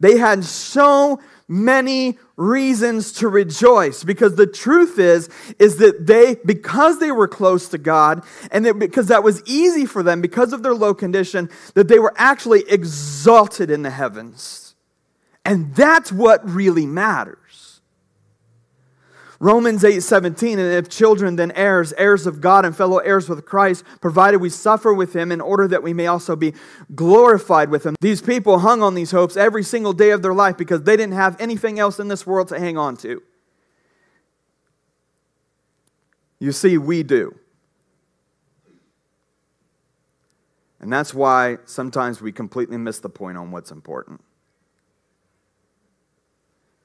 They had so many reasons to rejoice because the truth is is that they because they were close to God and that because that was easy for them because of their low condition that they were actually exalted in the heavens. And that's what really matters. Romans 8 17, and if children, then heirs, heirs of God and fellow heirs with Christ, provided we suffer with him in order that we may also be glorified with him. These people hung on these hopes every single day of their life because they didn't have anything else in this world to hang on to. You see, we do. And that's why sometimes we completely miss the point on what's important.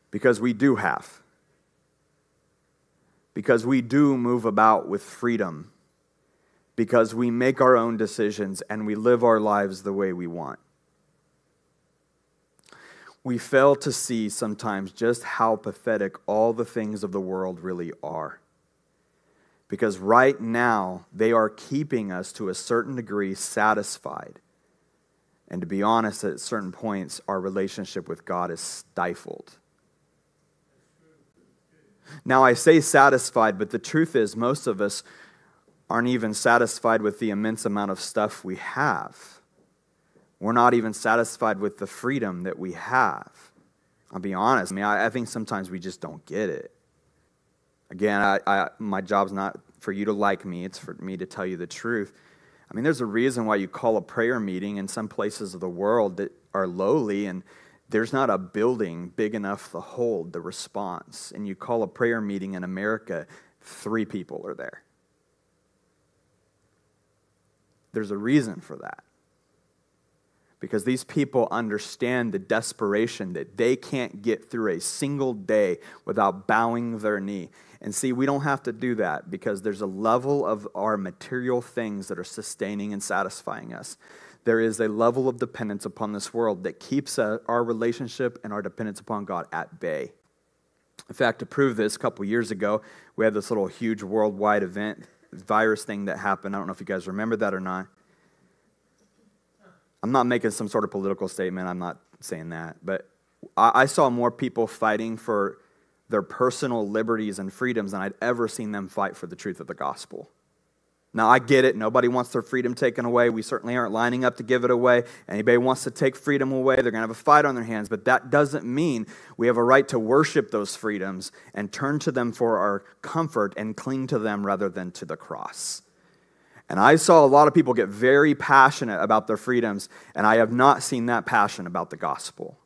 Because we do have because we do move about with freedom, because we make our own decisions and we live our lives the way we want. We fail to see sometimes just how pathetic all the things of the world really are. Because right now, they are keeping us to a certain degree satisfied. And to be honest, at certain points, our relationship with God is stifled. Now, I say satisfied, but the truth is, most of us aren't even satisfied with the immense amount of stuff we have. We're not even satisfied with the freedom that we have. I'll be honest. I mean, I, I think sometimes we just don't get it. Again, I, I, my job's not for you to like me, it's for me to tell you the truth. I mean, there's a reason why you call a prayer meeting in some places of the world that are lowly and there's not a building big enough to hold the response. And you call a prayer meeting in America, three people are there. There's a reason for that. Because these people understand the desperation that they can't get through a single day without bowing their knee. And see, we don't have to do that because there's a level of our material things that are sustaining and satisfying us there is a level of dependence upon this world that keeps uh, our relationship and our dependence upon God at bay. In fact, to prove this, a couple years ago, we had this little huge worldwide event, virus thing that happened. I don't know if you guys remember that or not. I'm not making some sort of political statement. I'm not saying that. But I, I saw more people fighting for their personal liberties and freedoms than I'd ever seen them fight for the truth of the gospel. Now, I get it. Nobody wants their freedom taken away. We certainly aren't lining up to give it away. Anybody wants to take freedom away, they're going to have a fight on their hands. But that doesn't mean we have a right to worship those freedoms and turn to them for our comfort and cling to them rather than to the cross. And I saw a lot of people get very passionate about their freedoms, and I have not seen that passion about the gospel.